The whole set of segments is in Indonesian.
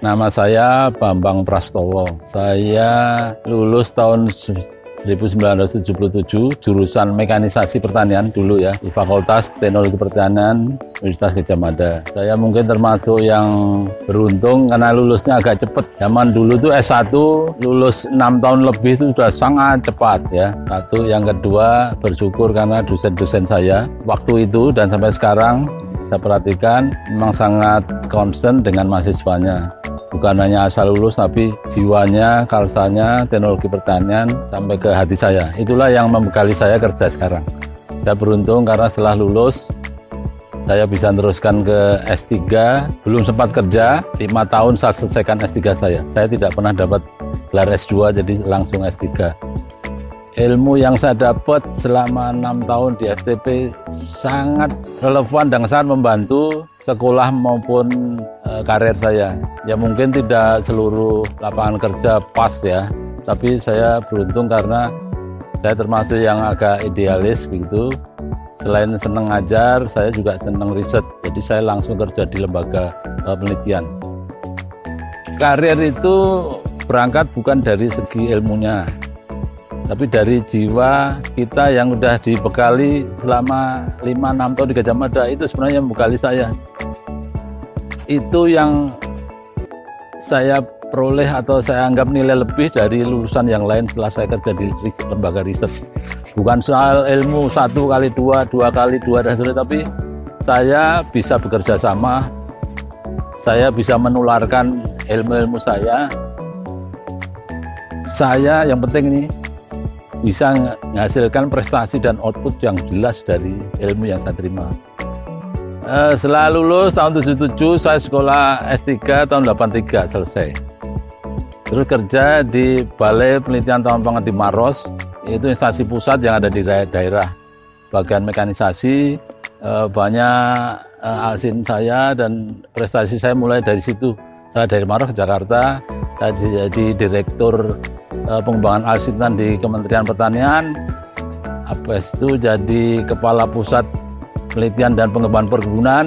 Nama saya Bambang Prastowo. Saya lulus tahun 1977 jurusan mekanisasi pertanian dulu ya di Fakultas Teknologi Pertanian Universitas Gajah Mada. Saya mungkin termasuk yang beruntung karena lulusnya agak cepat. Zaman dulu tuh S1 lulus 6 tahun lebih itu sudah sangat cepat ya. Satu, yang kedua bersyukur karena dosen-dosen saya waktu itu dan sampai sekarang saya perhatikan memang sangat concern dengan mahasiswanya bukan hanya asal lulus tapi jiwanya, kalsanya, teknologi pertanian sampai ke hati saya. Itulah yang membekali saya kerja sekarang. Saya beruntung karena setelah lulus saya bisa teruskan ke S3, belum sempat kerja, lima tahun saya selesaikan S3 saya. Saya tidak pernah dapat gelar S2 jadi langsung S3 ilmu yang saya dapat selama enam tahun di FTP sangat relevan dan sangat membantu sekolah maupun karir saya. Ya mungkin tidak seluruh lapangan kerja pas ya, tapi saya beruntung karena saya termasuk yang agak idealis begitu. Selain senang ngajar, saya juga senang riset. Jadi saya langsung kerja di lembaga e, penelitian. Karir itu berangkat bukan dari segi ilmunya, tapi dari jiwa kita yang sudah dibekali selama 5-6 tahun di Gajah Mada itu sebenarnya membekali saya itu yang saya peroleh atau saya anggap nilai lebih dari lulusan yang lain setelah saya kerja di riset, lembaga riset. Bukan soal ilmu satu kali dua dua kali dua dan sebagainya tapi saya bisa bekerja sama. Saya bisa menularkan ilmu-ilmu saya. Saya yang penting ini bisa menghasilkan prestasi dan output yang jelas dari ilmu yang saya terima. Uh, setelah lulus tahun 77 saya sekolah S3 tahun 83 selesai. Terus kerja di Balai Penelitian Tahun Pangan di Maros, itu instansi pusat yang ada di daerah. Bagian mekanisasi, uh, banyak uh, alsin saya dan prestasi saya mulai dari situ. Saya dari Maros ke Jakarta, saya jadi direktur pengembangan alsitan di Kementerian Pertanian. Habis itu jadi kepala pusat penelitian dan pengembangan perkebunan.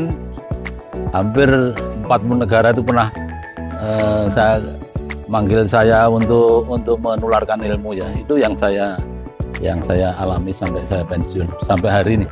Hampir 40 negara itu pernah uh, saya manggil saya untuk untuk menularkan ilmu ya. Itu yang saya yang saya alami sampai saya pensiun sampai hari ini.